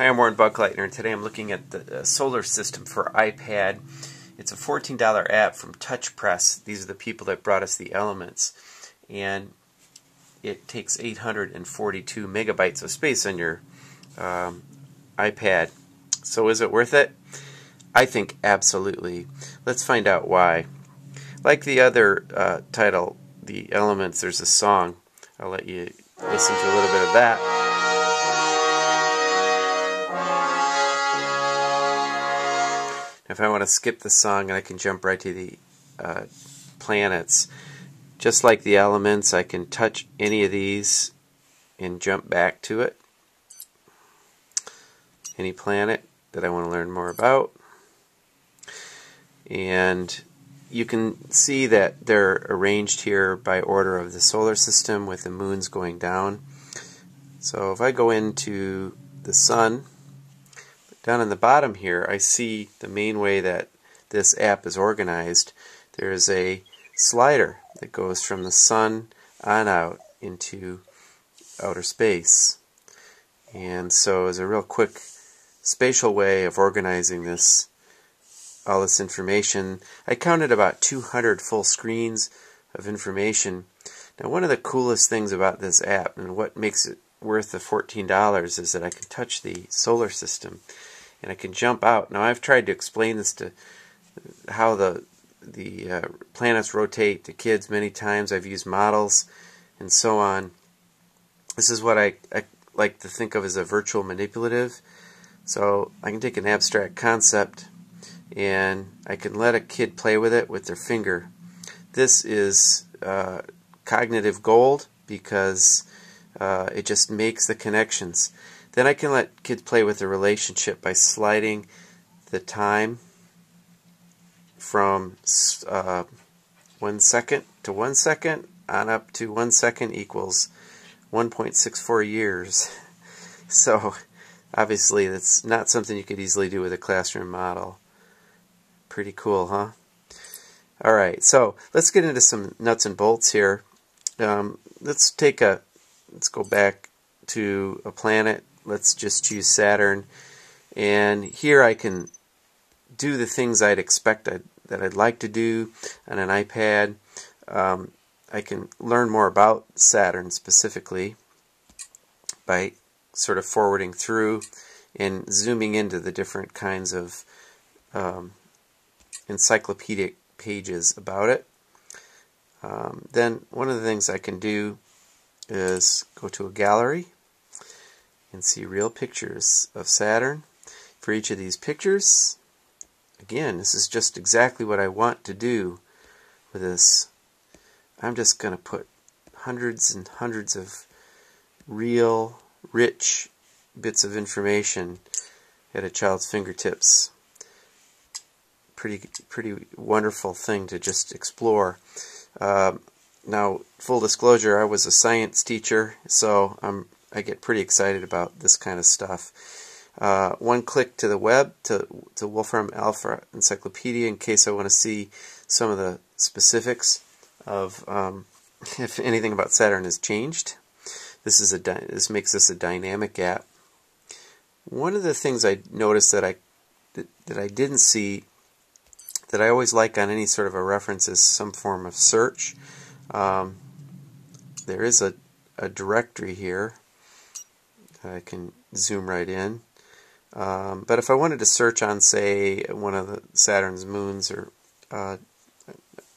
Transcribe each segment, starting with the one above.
Warren Buckleitner, and today I'm looking at the uh, solar system for iPad. It's a $14 app from TouchPress. These are the people that brought us the elements. And it takes 842 megabytes of space on your um, iPad. So is it worth it? I think absolutely. Let's find out why. Like the other uh, title, The Elements, there's a song. I'll let you listen to a little bit of that. If I want to skip the song, and I can jump right to the uh, planets. Just like the elements, I can touch any of these and jump back to it. Any planet that I want to learn more about. And you can see that they're arranged here by order of the solar system with the moons going down. So if I go into the sun, down in the bottom here, I see the main way that this app is organized. There is a slider that goes from the sun on out into outer space. And so as a real quick spatial way of organizing this all this information, I counted about 200 full screens of information. Now one of the coolest things about this app and what makes it worth the $14 is that I can touch the solar system and I can jump out. Now I've tried to explain this to how the the uh, planets rotate to kids many times. I've used models and so on. This is what I, I like to think of as a virtual manipulative. So I can take an abstract concept and I can let a kid play with it with their finger. This is uh, cognitive gold because uh, it just makes the connections. Then I can let kids play with the relationship by sliding the time from uh, one second to one second on up to one second equals 1.64 years. So obviously that's not something you could easily do with a classroom model. Pretty cool, huh? Alright, so let's get into some nuts and bolts here. Um, let's take a, let's go back to a planet let's just choose Saturn. And here I can do the things I'd expect I'd, that I'd like to do on an iPad. Um, I can learn more about Saturn specifically by sort of forwarding through and zooming into the different kinds of um, encyclopedic pages about it. Um, then one of the things I can do is go to a gallery and see real pictures of Saturn. For each of these pictures, again, this is just exactly what I want to do with this. I'm just going to put hundreds and hundreds of real, rich bits of information at a child's fingertips. Pretty, pretty wonderful thing to just explore. Uh, now, full disclosure, I was a science teacher, so I'm I get pretty excited about this kind of stuff. Uh, one click to the web to, to Wolfram Alpha Encyclopedia in case I want to see some of the specifics of um, if anything about Saturn has changed. This is a this makes this a dynamic app. One of the things I noticed that I that, that I didn't see that I always like on any sort of a reference is some form of search. Um, there is a, a directory here I can zoom right in. Um, but if I wanted to search on, say, one of the Saturn's moons, or uh,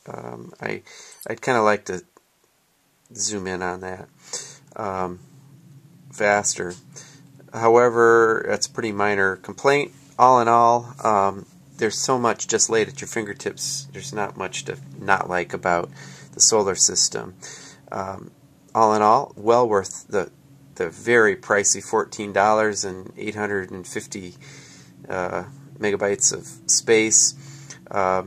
um, I, I'd kind of like to zoom in on that um, faster. However, that's a pretty minor complaint. All in all, um, there's so much just laid at your fingertips. There's not much to not like about the solar system. Um, all in all, well worth the the very pricey $14 and 850 uh, megabytes of space. Uh,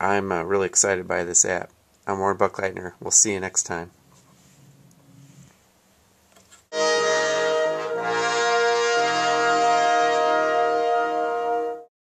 I'm uh, really excited by this app. I'm Warren Buckleitner. We'll see you next time.